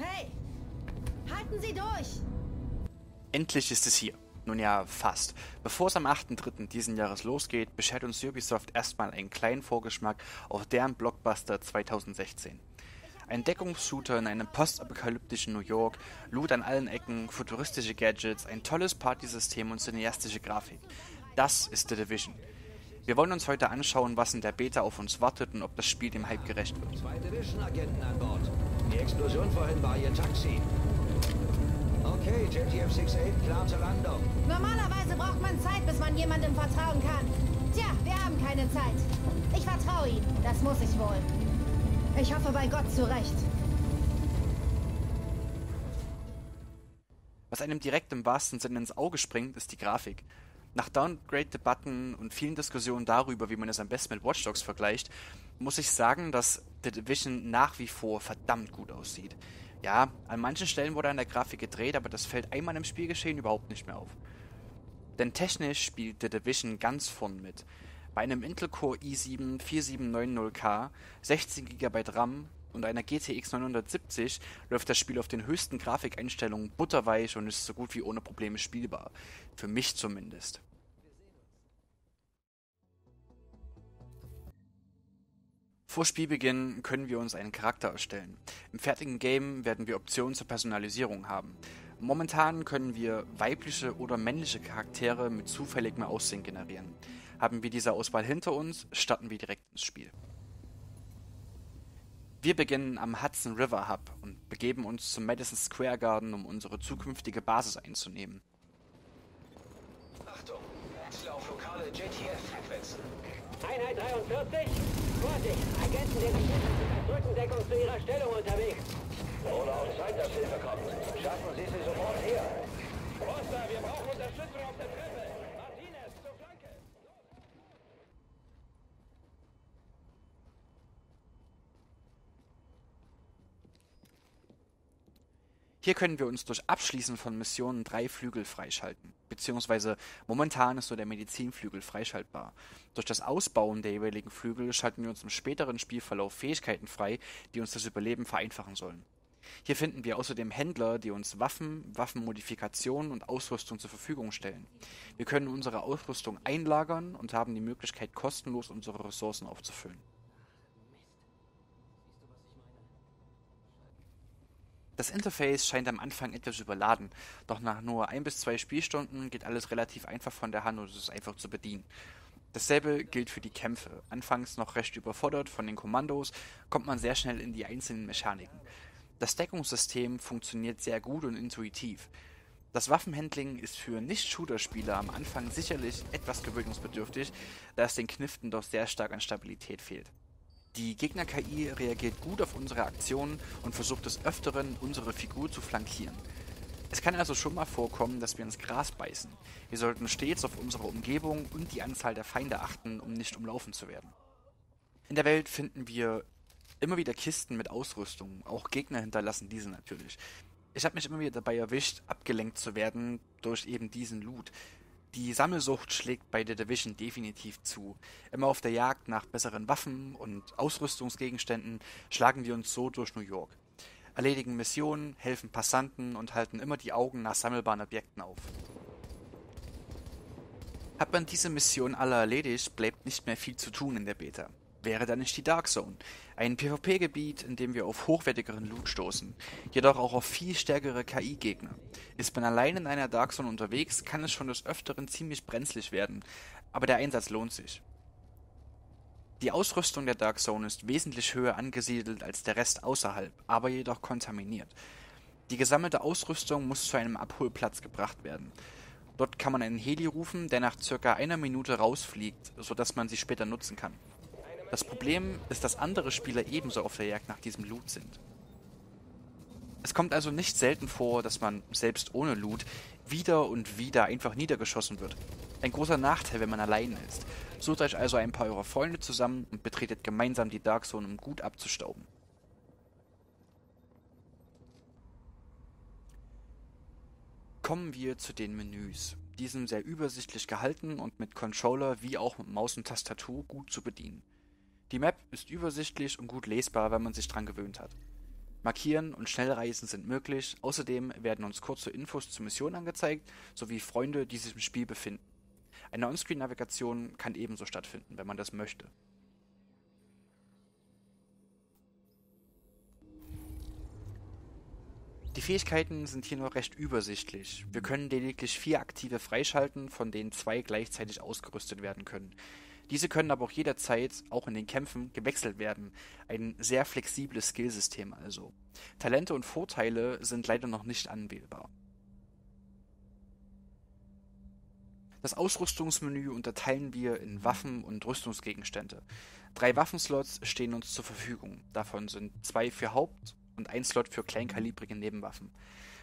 Hey! Halten Sie durch! Endlich ist es hier. Nun ja, fast. Bevor es am 8.3. diesen Jahres losgeht, beschert uns Ubisoft erstmal einen kleinen Vorgeschmack auf deren Blockbuster 2016. Ein Deckungsshooter in einem postapokalyptischen New York, Loot an allen Ecken, futuristische Gadgets, ein tolles Partysystem und cineastische Grafik. Das ist The Division. Wir wollen uns heute anschauen, was in der Beta auf uns wartet und ob das Spiel dem Hype gerecht wird. Zwei Division-Agenten an Bord. Die Explosion vorhin war ihr Taxi. Okay, JTF 68, klar zur Landung. Normalerweise braucht man Zeit, bis man jemandem vertrauen kann. Tja, wir haben keine Zeit. Ich vertraue ihm, das muss ich wohl. Ich hoffe bei Gott zurecht. Was einem direkt im wahrsten Sinne ins Auge springt, ist die Grafik. Nach Downgrade-Debatten und vielen Diskussionen darüber, wie man es am besten mit Watch Dogs vergleicht, muss ich sagen, dass The Division nach wie vor verdammt gut aussieht. Ja, an manchen Stellen wurde an der Grafik gedreht, aber das fällt einmal im Spielgeschehen überhaupt nicht mehr auf. Denn technisch spielt The Division ganz vorn mit. Bei einem Intel Core i7 4790K, 16 GB RAM und einer GTX 970 läuft das Spiel auf den höchsten Grafikeinstellungen butterweich und ist so gut wie ohne Probleme spielbar. Für mich zumindest. Vor Spielbeginn können wir uns einen Charakter erstellen. Im fertigen Game werden wir Optionen zur Personalisierung haben. Momentan können wir weibliche oder männliche Charaktere mit zufälligem Aussehen generieren. Haben wir diese Auswahl hinter uns, starten wir direkt ins Spiel. Wir beginnen am Hudson River Hub und begeben uns zum Madison Square Garden, um unsere zukünftige Basis einzunehmen. Achtung, Wechsel auf lokale JTF-Frequenzen. Einheit 43, Vorsicht, Agenten der Regierung Rückendeckung zu ihrer Stellung unterwegs. Oder auch Zeit, dass Hilfe kommt. Schaffen Sie sie sofort her. Roster, wir brauchen Unterstützung auf der Treppe. Martinez, zur Flanke. Hier können wir uns durch Abschließen von Missionen drei Flügel freischalten, beziehungsweise momentan ist nur der Medizinflügel freischaltbar. Durch das Ausbauen der jeweiligen Flügel schalten wir uns im späteren Spielverlauf Fähigkeiten frei, die uns das Überleben vereinfachen sollen. Hier finden wir außerdem Händler, die uns Waffen, Waffenmodifikationen und Ausrüstung zur Verfügung stellen. Wir können unsere Ausrüstung einlagern und haben die Möglichkeit, kostenlos unsere Ressourcen aufzufüllen. Das Interface scheint am Anfang etwas überladen, doch nach nur ein bis zwei Spielstunden geht alles relativ einfach von der Hand und es ist einfach zu bedienen. Dasselbe gilt für die Kämpfe. Anfangs noch recht überfordert von den Kommandos, kommt man sehr schnell in die einzelnen Mechaniken. Das Deckungssystem funktioniert sehr gut und intuitiv. Das Waffenhandling ist für Nicht-Shooter-Spieler am Anfang sicherlich etwas gewöhnungsbedürftig, da es den Kniften doch sehr stark an Stabilität fehlt. Die Gegner-KI reagiert gut auf unsere Aktionen und versucht des Öfteren, unsere Figur zu flankieren. Es kann also schon mal vorkommen, dass wir ins Gras beißen. Wir sollten stets auf unsere Umgebung und die Anzahl der Feinde achten, um nicht umlaufen zu werden. In der Welt finden wir immer wieder Kisten mit Ausrüstung, auch Gegner hinterlassen diese natürlich. Ich habe mich immer wieder dabei erwischt, abgelenkt zu werden durch eben diesen Loot. Die Sammelsucht schlägt bei The Division definitiv zu. Immer auf der Jagd nach besseren Waffen und Ausrüstungsgegenständen schlagen wir uns so durch New York. Erledigen Missionen, helfen Passanten und halten immer die Augen nach sammelbaren Objekten auf. Hat man diese Mission alle erledigt, bleibt nicht mehr viel zu tun in der Beta. Wäre da nicht die Dark Zone, ein PvP-Gebiet, in dem wir auf hochwertigeren Loot stoßen, jedoch auch auf viel stärkere KI-Gegner. Ist man allein in einer Dark Zone unterwegs, kann es schon des Öfteren ziemlich brenzlig werden, aber der Einsatz lohnt sich. Die Ausrüstung der Dark Zone ist wesentlich höher angesiedelt als der Rest außerhalb, aber jedoch kontaminiert. Die gesammelte Ausrüstung muss zu einem Abholplatz gebracht werden. Dort kann man einen Heli rufen, der nach circa einer Minute rausfliegt, sodass man sie später nutzen kann. Das Problem ist, dass andere Spieler ebenso auf der Jagd nach diesem Loot sind. Es kommt also nicht selten vor, dass man, selbst ohne Loot, wieder und wieder einfach niedergeschossen wird. Ein großer Nachteil, wenn man allein ist. Sucht euch also ein paar eurer Freunde zusammen und betretet gemeinsam die Dark Zone, um gut abzustauben. Kommen wir zu den Menüs. Die sind sehr übersichtlich gehalten und mit Controller wie auch mit Maus und Tastatur gut zu bedienen. Die Map ist übersichtlich und gut lesbar, wenn man sich dran gewöhnt hat. Markieren und Schnellreisen sind möglich. Außerdem werden uns kurze Infos zur Mission angezeigt, sowie Freunde, die sich im Spiel befinden. Eine Onscreen-Navigation kann ebenso stattfinden, wenn man das möchte. Die Fähigkeiten sind hier nur recht übersichtlich. Wir können lediglich vier aktive freischalten, von denen zwei gleichzeitig ausgerüstet werden können. Diese können aber auch jederzeit, auch in den Kämpfen, gewechselt werden. Ein sehr flexibles Skillsystem also. Talente und Vorteile sind leider noch nicht anwählbar. Das Ausrüstungsmenü unterteilen wir in Waffen und Rüstungsgegenstände. Drei Waffenslots stehen uns zur Verfügung. Davon sind zwei für Haupt- und ein Slot für kleinkalibrige Nebenwaffen.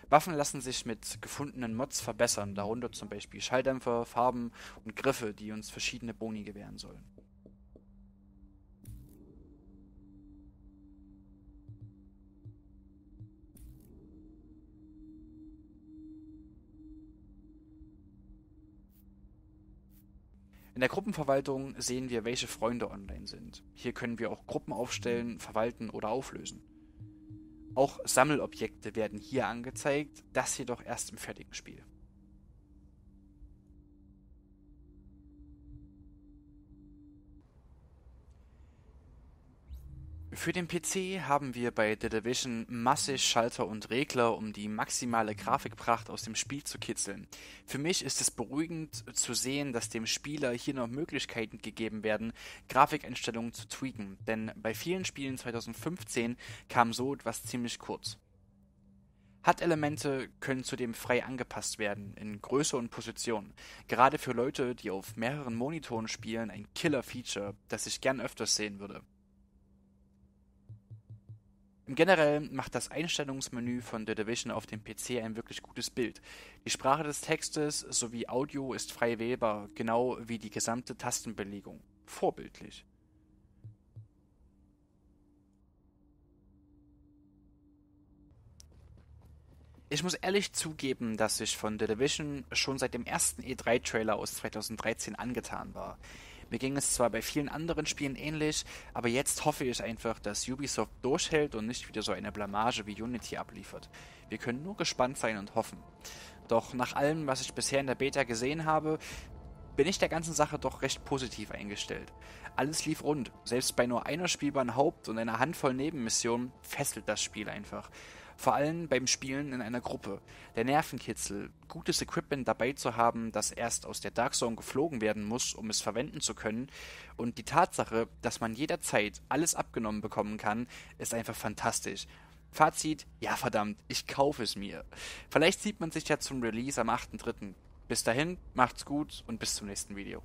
Waffen lassen sich mit gefundenen Mods verbessern, darunter zum Beispiel Schalldämpfer, Farben und Griffe, die uns verschiedene Boni gewähren sollen. In der Gruppenverwaltung sehen wir, welche Freunde online sind. Hier können wir auch Gruppen aufstellen, verwalten oder auflösen. Auch Sammelobjekte werden hier angezeigt, das jedoch erst im fertigen Spiel. Für den PC haben wir bei The Division massig Schalter und Regler, um die maximale Grafikpracht aus dem Spiel zu kitzeln. Für mich ist es beruhigend zu sehen, dass dem Spieler hier noch Möglichkeiten gegeben werden, Grafikeinstellungen zu tweaken, denn bei vielen Spielen 2015 kam so etwas ziemlich kurz. HUD-Elemente können zudem frei angepasst werden, in Größe und Position. Gerade für Leute, die auf mehreren Monitoren spielen, ein Killer-Feature, das ich gern öfters sehen würde. Im Generell macht das Einstellungsmenü von The Division auf dem PC ein wirklich gutes Bild. Die Sprache des Textes sowie Audio ist frei wählbar, genau wie die gesamte Tastenbelegung. Vorbildlich. Ich muss ehrlich zugeben, dass ich von The Division schon seit dem ersten E3-Trailer aus 2013 angetan war. Mir ging es zwar bei vielen anderen Spielen ähnlich, aber jetzt hoffe ich einfach, dass Ubisoft durchhält und nicht wieder so eine Blamage wie Unity abliefert. Wir können nur gespannt sein und hoffen. Doch nach allem, was ich bisher in der Beta gesehen habe, bin ich der ganzen Sache doch recht positiv eingestellt. Alles lief rund. Selbst bei nur einer spielbaren Haupt- und einer Handvoll Nebenmissionen fesselt das Spiel einfach. Vor allem beim Spielen in einer Gruppe. Der Nervenkitzel, gutes Equipment dabei zu haben, das erst aus der Dark Zone geflogen werden muss, um es verwenden zu können, und die Tatsache, dass man jederzeit alles abgenommen bekommen kann, ist einfach fantastisch. Fazit, ja verdammt, ich kaufe es mir. Vielleicht sieht man sich ja zum Release am 8.3. Bis dahin, macht's gut und bis zum nächsten Video.